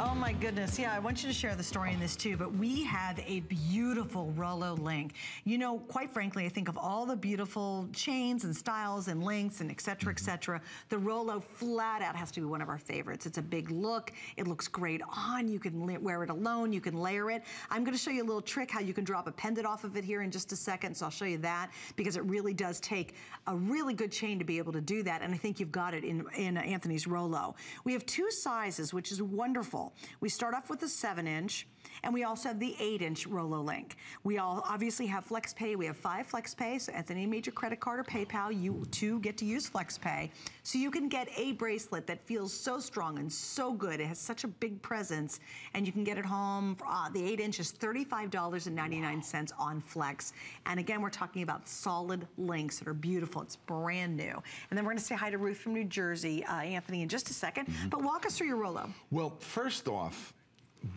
Oh my goodness, yeah, I want you to share the story in this too, but we have a beautiful Rolo link. You know, quite frankly, I think of all the beautiful chains and styles and links and et cetera, et mm-hmm. cetera, the Rolo flat out has to be one of our favorites. It's a big look, it looks great on, you can wear it alone, you can layer it. I'm gonna show you a little trick how you can drop a pendant off of it here in just a second, so I'll show you that because it really does take a really good chain to be able to do that, and I think you've got it in, in Anthony's Rolo. We have two sizes, which is wonderful. We start off with the seven inch, and we also have the eight inch Rolo Link. We all obviously have FlexPay. We have five FlexPay, so at any major credit card or PayPal, you too get to use FlexPay. So you can get a bracelet that feels so strong and so good. It has such a big presence, and you can get it home. Uh, the eight inch is $35.99 wow. on Flex. And again, we're talking about solid links that are beautiful. It's brand new. And then we're gonna say hi to Ruth from New Jersey, uh, Anthony, in just a 2nd mm -hmm. But walk us through your Rolo. Well, first off,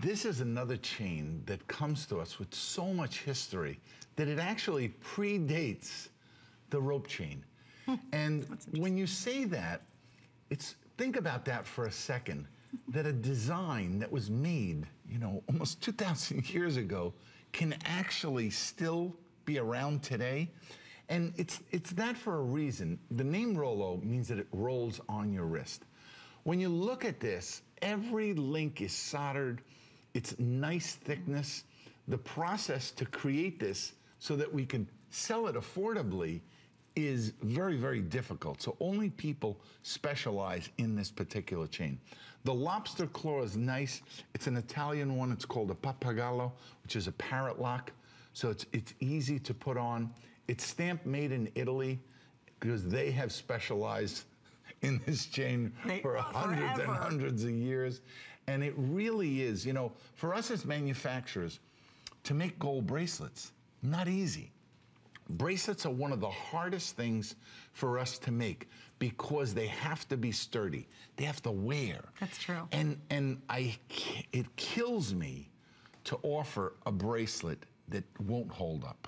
this is another chain that comes to us with so much history that it actually predates the rope chain. Hmm. and when you say that, it's think about that for a second, that a design that was made, you know, almost 2,000 years ago can actually still be around today. And it's, it's that for a reason. The name Rolo means that it rolls on your wrist. When you look at this, every link is soldered. It's nice thickness. The process to create this so that we can sell it affordably is very, very difficult. So only people specialize in this particular chain. The lobster claw is nice. It's an Italian one. It's called a pappagallo, which is a parrot lock. So it's, it's easy to put on. It's stamp made in Italy because they have specialized in this chain they, for hundreds forever. and hundreds of years. And it really is, you know, for us as manufacturers, to make gold bracelets, not easy. Bracelets are one of the hardest things for us to make because they have to be sturdy. They have to wear. That's true. And and I it kills me to offer a bracelet that won't hold up.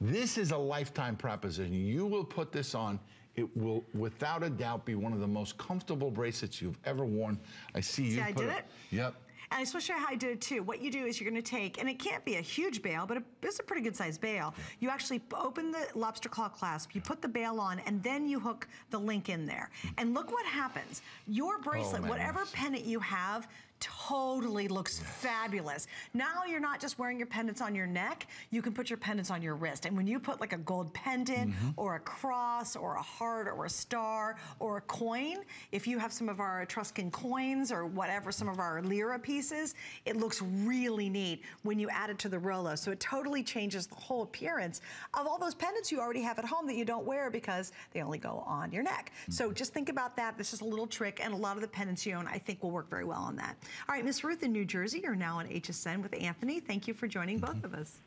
This is a lifetime proposition. You will put this on it will, without a doubt, be one of the most comfortable bracelets you've ever worn. I see, see you I put did it. Yep. And I to how I did it too. What you do is you're gonna take, and it can't be a huge bail, but it's a pretty good sized bail. You actually open the lobster claw clasp, you put the bail on, and then you hook the link in there. And look what happens. Your oh, bracelet, oh, whatever pendant you have, totally looks fabulous. Now you're not just wearing your pendants on your neck, you can put your pendants on your wrist. And when you put like a gold pendant mm -hmm. or a cross or a heart or a star or a coin, if you have some of our Etruscan coins or whatever, some of our lira pieces, it looks really neat when you add it to the Rolo. So it totally changes the whole appearance of all those pendants you already have at home that you don't wear because they only go on your neck. Mm -hmm. So just think about that. This is a little trick and a lot of the pendants you own I think will work very well on that. All right, Miss Ruth in New Jersey, you're now on HSN with Anthony. Thank you for joining both of us.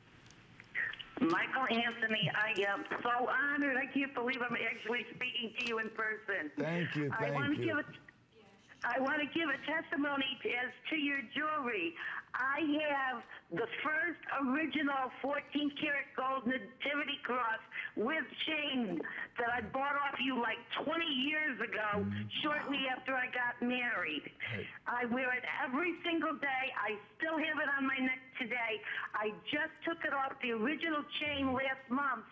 Michael Anthony, I am so honored. I can't believe I'm actually speaking to you in person. Thank you. Thank I want to give a, I want to give a testimony as to your jewelry. I have the first original 14 karat gold nativity cross with chain that I bought off you like 20 years ago, shortly after I got married. I wear it every single day. I still have it on my neck today. I just took it off the original chain last month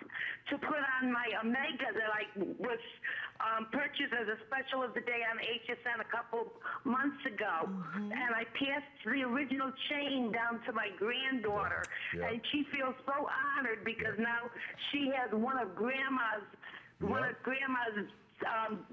to put on my Omega that I was um, purchased as a special of the day on HSN a couple months ago. Mm-hmm. And I passed the original chain down to my granddaughter. Yeah. And she feels so honored because yeah. now she has one of grandma's, yeah. one of grandma's um,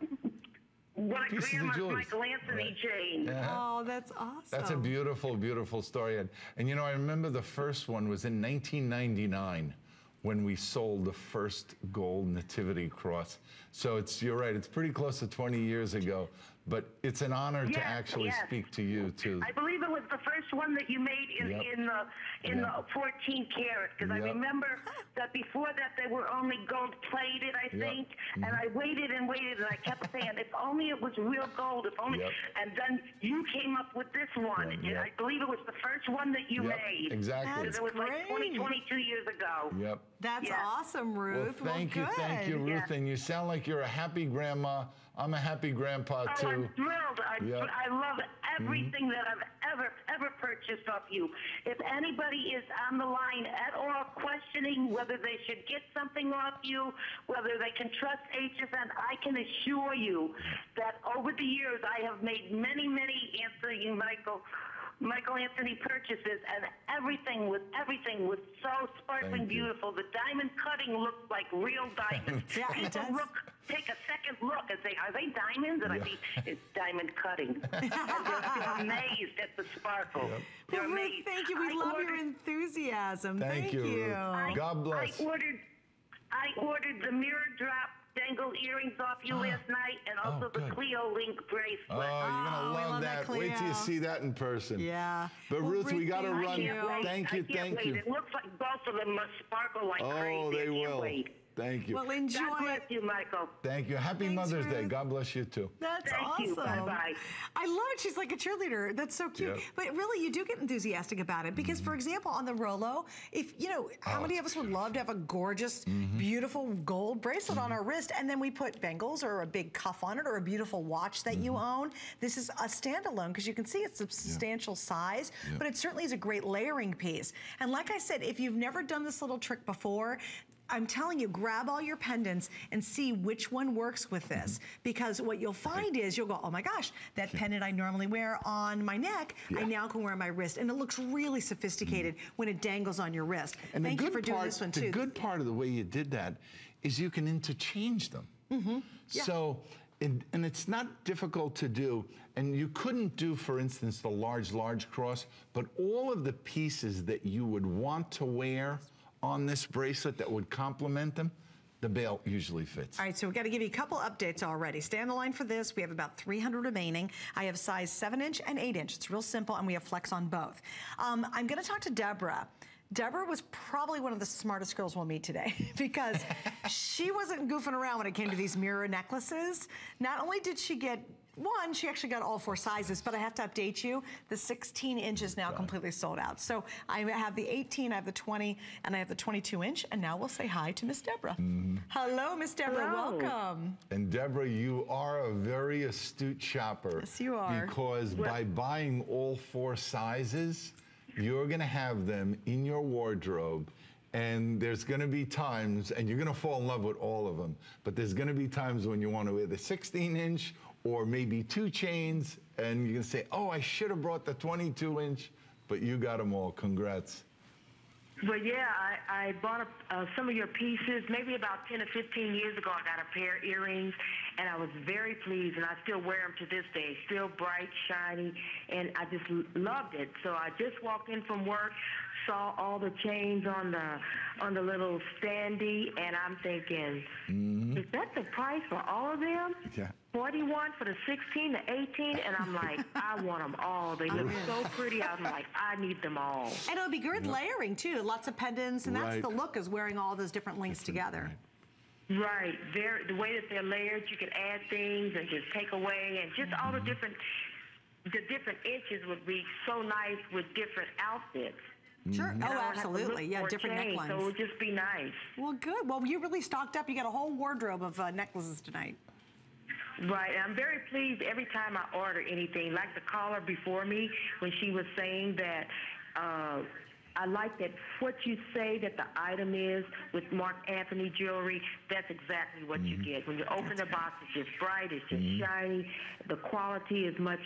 what a grandma's Michael Anthony right. Jane. Yeah. Oh, that's awesome. That's a beautiful, beautiful story. And, and you know, I remember the first one was in 1999 when we sold the first gold nativity cross. So it's you're right, it's pretty close to 20 years ago, but it's an honor yes, to actually yes. speak to you too. I believe it was the first one that you made in, yep. in the in yep. the 14 karat because yep. I remember that before that they were only gold plated, I think, mm -hmm. and I waited and waited and I kept saying if only it was real gold, if only, and then you came up with this one, and I believe it was the first one that you made. Exactly. That's it was great. like 20, 22 years ago. Yep. That's awesome, Ruth. Well, thank well, you, good. thank you, Ruth, and you sound like you're a happy grandma. I'm a happy grandpa oh, too. I'm thrilled. I, yep. I love Mm-hmm. everything that I've ever, ever purchased off you. If anybody is on the line at all questioning whether they should get something off you, whether they can trust HSN, I can assure you that over the years I have made many, many answering Michael. Michael Anthony purchases, and everything was everything was so sparkling beautiful. The diamond cutting looked like real diamonds. Yeah, it People does. look, take a second look and say, "Are they diamonds?" And I Yeah. think it's diamond cutting. and they're amazed at the sparkle. They're Well, Ruth, amazed. thank you. We I love your ordered- Thank enthusiasm. Thank, you, you. I- God bless. I ordered, I ordered the mirror drop dangle earrings off you ah. last night, and oh, also Oh, the good. Cleo Link bracelet. Oh, you're gonna Oh, love, love that, that. Wait till you see that in person. Yeah. But Well, Ruth, we got to thank run. you. wait. Thank I you, can't thank wait. you. It looks like both of them must sparkle like Oh, crazy. they will. Wait. Thank you. Well, enjoy God bless it. you, Michael. Thank you. Happy Thanks, Mother's Day. God bless you too. That's Thank awesome. you. Bye-bye. I love it. She's like a cheerleader. That's so cute. Yep. But really, you do get enthusiastic about it because, for example, on the Rolo, if you know, how Oh, many of us would love to have a gorgeous, mm-hmm. beautiful gold bracelet on mm-hmm. our wrist, and then we put bangles or a big cuff on it or a beautiful watch that you mm-hmm. own. This is a standalone because you can see it's a substantial size, Yeah. but it certainly is a great layering piece. And like I said, if you've never done this little trick before. I'm telling you, grab all your pendants and see which one works with this. Mm-hmm. Because what you'll find is you'll go, oh my gosh, that pendant I normally wear on my neck, I Yeah. Mm-hmm. now can wear on my wrist. And it looks really sophisticated when it dangles on your wrist. And Thank the you good for doing part, this one the good part of the way you did that is you can interchange them. Mm-hmm. Yeah. So, and, and it's not difficult to do. And you couldn't do, for instance, the large, large cross, but all of the pieces that you would want to wear on this bracelet that would complement them, the bail usually fits. All right, so we've got to give you a couple updates already. Stay on the line for this. We have about 300 remaining. I have size 7 inch and 8 inch. It's real simple, and we have flex on both. Um, I'm going to talk to Deborah. Deborah was probably one of the smartest girls we'll meet today because she wasn't goofing around when it came to these mirror necklaces. Not only did she get one, she actually got all four sizes, but I have to update you. The 16 inch is now completely sold out. So I have the 18, I have the 20, and I have the 22 inch. And now we'll say hi to Miss Deborah. Mm-hmm. Hello, Miss Deborah. Hello. Welcome. And Deborah, you are a very astute shopper. Yes, you are. Because by buying all four sizes, you're going to have them in your wardrobe. And there's going to be times, and you're going to fall in love with all of them, but there's going to be times when you want to wear the 16 inch or maybe two chains, and you can say, oh, I should have brought the 22 inch, but you got them all. Congrats. Well, yeah, I, I bought a, uh, some of your pieces maybe about 10 or 15 years ago. I got a pair of earrings, and I was very pleased, and I still wear them to this day. Still bright, shiny, and I just loved it. So I just walked in from work, saw all the chains on the on the little standee, and I'm thinking, is that the price for all of them? Yeah. 41 for the 16, the 18, and I'm like, I want them all. They look so pretty. I'm like, I need them all. And it'll be good layering too. Lots of pendants, and that's the look is wearing all those different links together. Right. Very, the way that they're layered, you can add things and just take away, and just all the different, the different inches would be so nice with different outfits. Sure. And Oh, I don't have to absolutely. Yeah, different chain, necklines. So it would just be nice. Well, good. Well, you really stocked up. You got a whole wardrobe of uh, necklaces tonight. Right. And I'm very pleased every time I order anything. Like the caller before me, when she was saying that, uh, I like that what you say that the item is with Mark Anthony jewelry. That's exactly what you get. When you open the box, it's just bright, it's just shiny. The quality is much